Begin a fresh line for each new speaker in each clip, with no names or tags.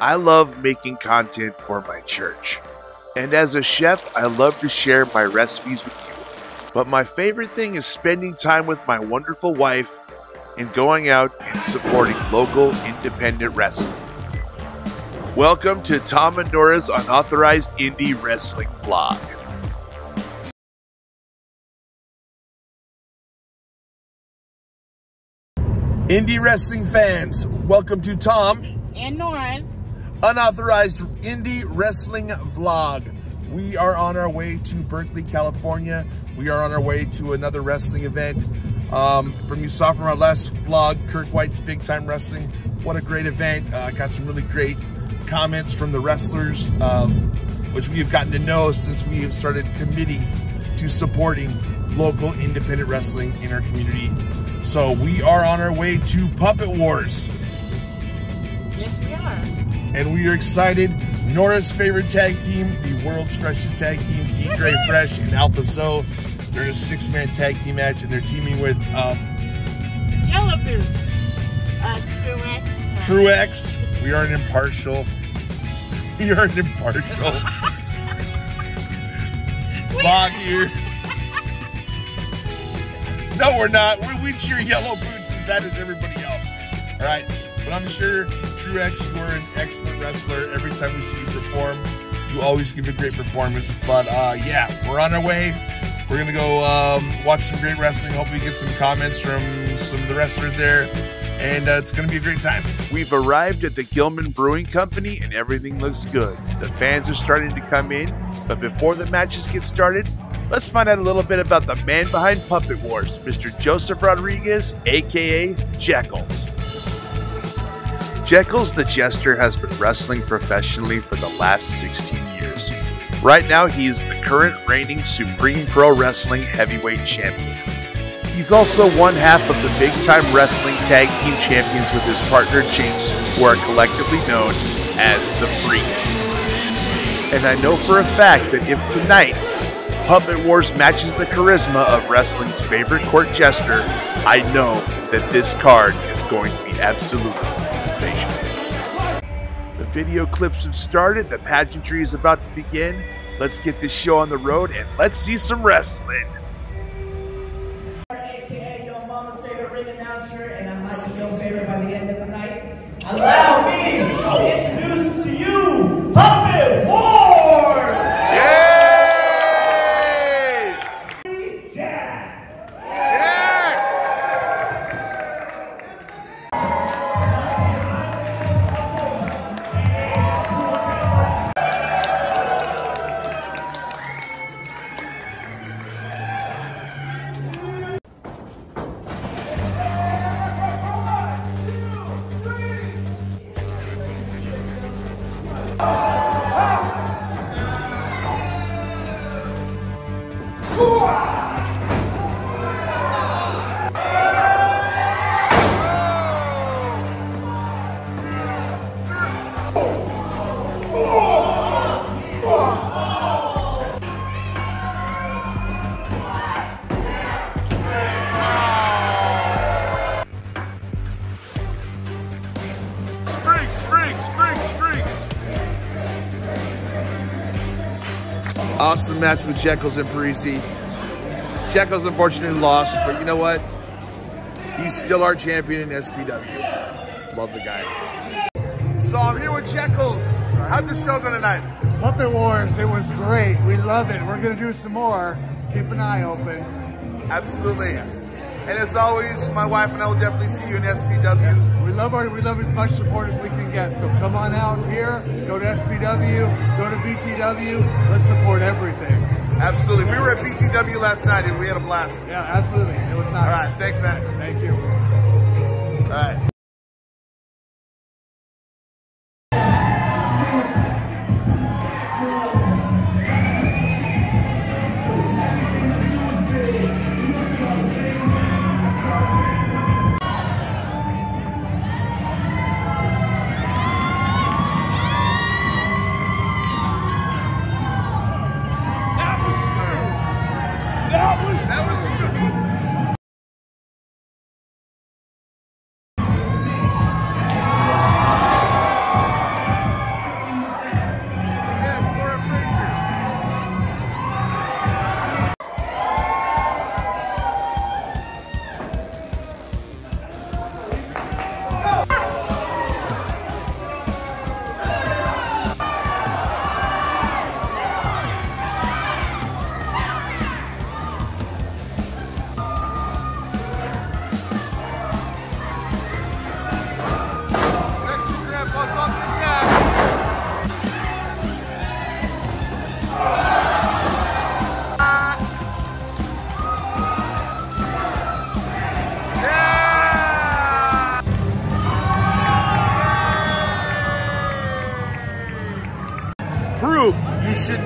I love making content for my church. And as a chef, I love to share my recipes with you. But my favorite thing is spending time with my wonderful wife and going out and supporting local independent wrestling. Welcome to Tom and Nora's unauthorized indie wrestling vlog. Indie wrestling fans, welcome to Tom
and Nora's
unauthorized indie wrestling vlog. We are on our way to Berkeley, California. We are on our way to another wrestling event. Um, from you saw from our last vlog, Kirk White's Big Time Wrestling. What a great event. I uh, got some really great comments from the wrestlers, um, which we have gotten to know since we have started committing to supporting local independent wrestling in our community. So we are on our way to Puppet Wars.
Yes, we are.
And we are excited. Nora's favorite tag team, the world's freshest tag team, D-Dre Fresh and Alpha So. They're in a six-man tag team match, and they're teaming with um,
Yellow Boots, uh, Truex.
Truex. We are an impartial. We are an impartial. Bog here. No, we're not. We, we cheer Yellow Boots as bad as everybody else. All right. But I'm sure, Truex, you are an excellent wrestler. Every time we see you perform, you always give a great performance. But uh, yeah, we're on our way. We're going to go um, watch some great wrestling. Hope we get some comments from some of the wrestlers there. And uh, it's going to be a great time. We've arrived at the Gilman Brewing Company and everything looks good. The fans are starting to come in. But before the matches get started, Let's find out a little bit about the man behind Puppet Wars, Mr. Joseph Rodriguez, aka Jeckles. Jeckles the Jester has been wrestling professionally for the last 16 years. Right now, he is the current reigning Supreme Pro Wrestling Heavyweight Champion. He's also one half of the Big Time Wrestling Tag Team Champions with his partner Jinx, who are collectively known as the Freaks. And I know for a fact that if tonight Puppet Wars matches the charisma of wrestling's favorite court jester, I know that this card is going to absolutely sensational. The video clips have started, the pageantry is about to begin. Let's get this show on the road and let's see some wrestling. Awesome match with Jeckles and Parisi. Jeckles unfortunately lost, but you know what? He's still our champion in SPW. Love the guy. So I'm here with Jeckles. How'd the show go tonight?
Puppet Wars, it was great. We love it. We're going to do some more. Keep an eye open.
Absolutely. And as always, my wife and I will definitely see you in SPW.
We love our, we love as much support as we can get. So come on out here, go to SPW, go to BTW. Let's support everything.
Absolutely. We were at BTW last night and we had a blast.
Yeah, absolutely. It was nice.
All right. Thanks, man.
Thank you.
All right.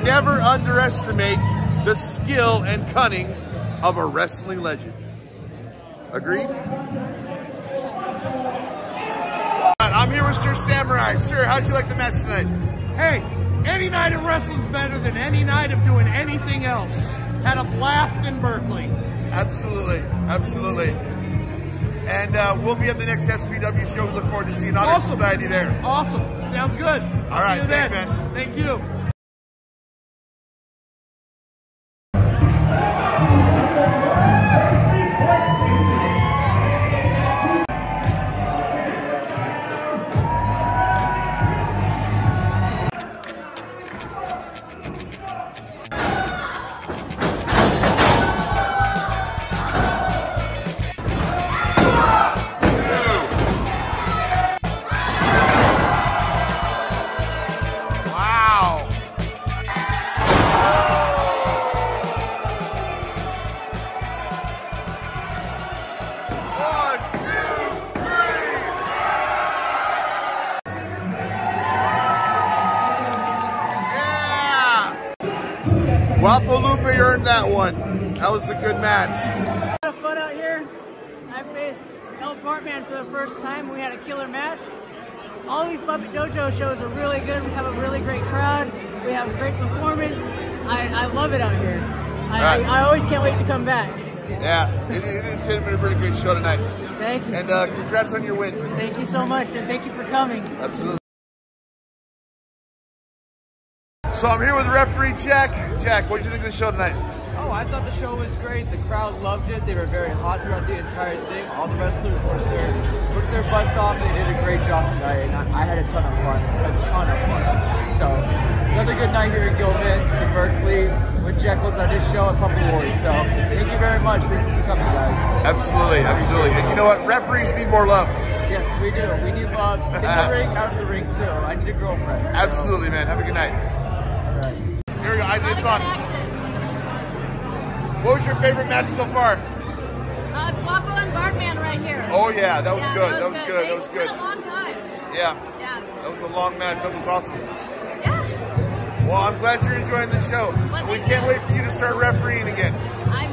Never underestimate the skill and cunning of a wrestling legend. Agreed? I'm here with Sir Samurai. Sir, how'd you like the match tonight?
Hey, any night of wrestling's better than any night of doing anything else. Had a blast in Berkeley.
Absolutely, absolutely. And uh, we'll be at the next SPW show. We look forward to seeing Honor
Awesome.
Society there.
Awesome. Sounds good.
All right, thanks, man.
Thank you.
Guapo Lupe earned that one. That was a good match.
A lot of fun out here. I faced El Bartman for the first time. We had a killer match. All these Puppet Dojo shows are really good. We have a really great crowd. We have great performance. I, I love it out here. I,
Right.
I, I always can't wait to come back.
Yeah, it, it is been a pretty good show tonight.
Thank you.
And uh, congrats on your win.
Thank you so much, and thank you for coming.
Absolutely. So I'm here with referee Jack. Jack, what did you think of the show tonight?
Oh, I thought the show was great. The crowd loved it. They were very hot throughout the entire thing. All the wrestlers worked their worked their butts off. They did a great job tonight, and I, I had a ton of fun. A ton of fun. So another good night here in Gilman's in Berkeley with Jeckles on his show at Puppet Wars. So thank you very much. Thank you for coming, guys.
Absolutely, absolutely. And you know what? Referees need more love.
Yes, we do. We need love in the ring, out of the ring too. I need a girlfriend. So,
Absolutely, man. Have a good night.
All right.
Here we go. I- It's on. What was your favorite match so far?
Uh, Guapo and Bartman right here.
Oh yeah, that was
Yeah,
good. That was good. That was good.
been a long time.
Yeah,
Yeah.
that was a long match. That was awesome.
Yeah.
Well, I'm glad you're enjoying the show.
Well,
We can't
you.
wait for you to start refereeing again.
I'm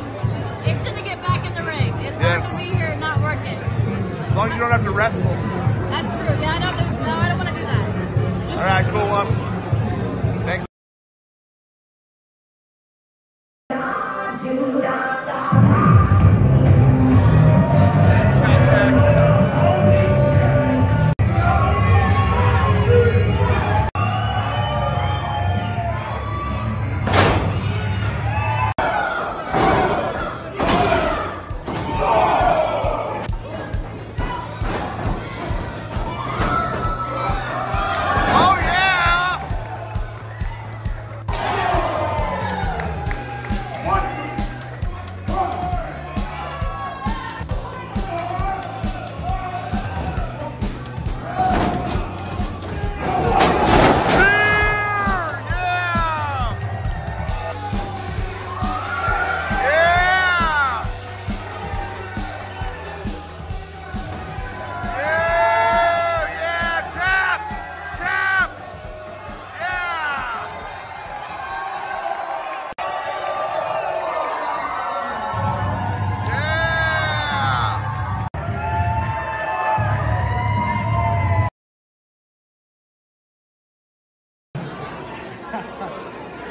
itching to get back in the ring. It's
Yes.
hard to be here and not working.
As long as you don't have to wrestle.
That's true. Yeah, I don't. No, I don't want to do that.
All right, cool one.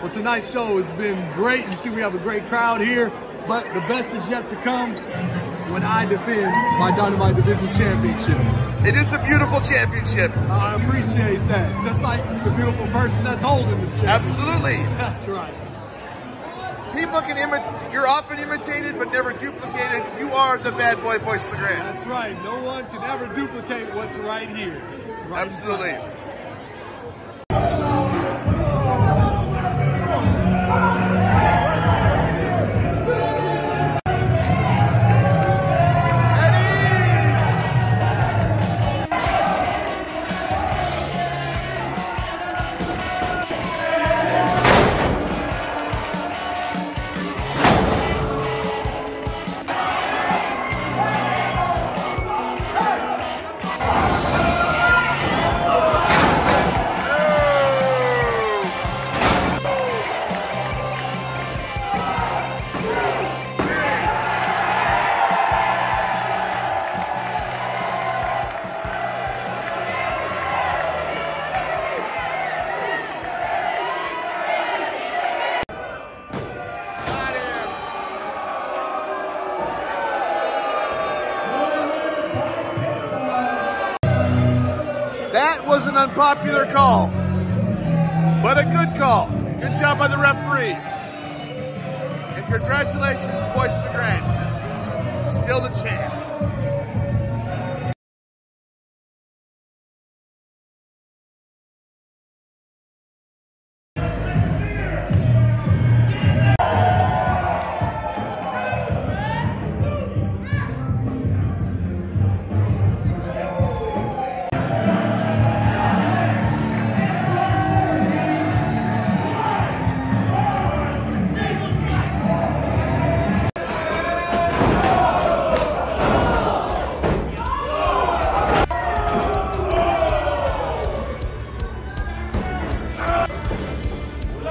Well, tonight's show has been great. You see, we have a great crowd here, but the best is yet to come when I defend my Dynamite Division Championship.
It is a beautiful championship.
I appreciate that. Just like it's a beautiful person that's holding the championship.
Absolutely.
That's right.
People can imitate, you're often imitated but never duplicated. You are the bad boy voice of the grand.
That's right. No one can ever duplicate what's right here. Right
Absolutely. Was an unpopular call, but a good call. Good job by the referee. And congratulations, Boyce the Grand. Still the champ.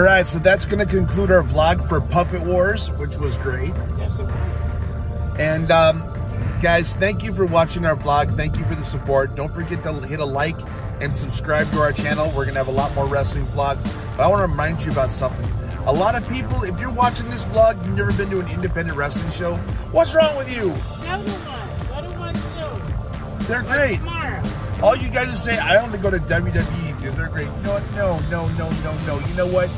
All right, so that's going to conclude our vlog for Puppet Wars, which was great.
Yes, it was.
And um, guys, thank you for watching our vlog. Thank you for the support. Don't forget to hit a like and subscribe to our channel. We're going to have a lot more wrestling vlogs. But I want to remind you about something. A lot of people, if you're watching this vlog, you've never been to an independent wrestling show. What's wrong with you?
Go to one. Go to one soon.
They're
Or
great.
Tomorrow.
All you guys are saying, I only go to WWE, dude. They're great. No, no, no, no, no, no. You know what?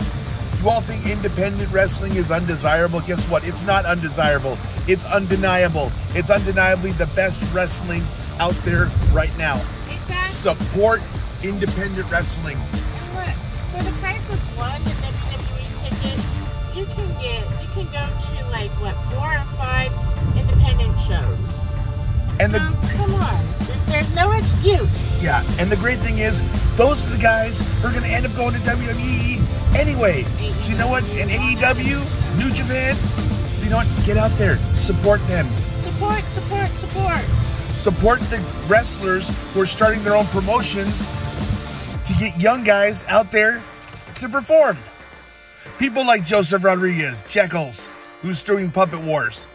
You all think independent wrestling is undesirable. Guess what? It's not undesirable. It's undeniable. It's undeniably the best wrestling out there right now.
Exactly.
Support independent wrestling.
And look, for the price of one WWE ticket, you can get, you can go to like what four or five independent shows.
And the
come on, there's, no excuse.
yeah, and the great thing is, those are the guys who are going to end up going to WWE anyway. So you know what? In AEW, New Japan, so you know what? Get out there, support them.
Support, support, support.
support the wrestlers who are starting their own promotions to get young guys out there to perform. People like Joseph Rodriguez, Jeckles, who's doing Puppet Wars.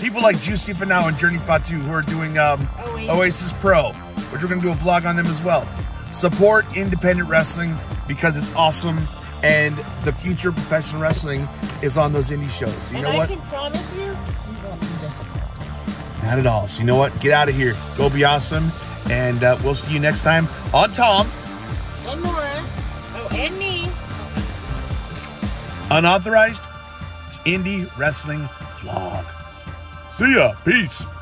People like Juicy Finau and Journey Fatu, who are doing um,
Oasis.
Oasis Pro, which we're going to do a vlog on them as well. Support independent wrestling because it's awesome, and the future of professional wrestling is on those indie shows. You
and
know
I
what?
can promise you, you won't be disappointed.
Not at all. So you know what? Get out of here. Go be awesome. And uh, we'll see you next time on Tom,
And Nora, oh, and me.
Unauthorized Indie Wrestling Vlog. See ya. Peace.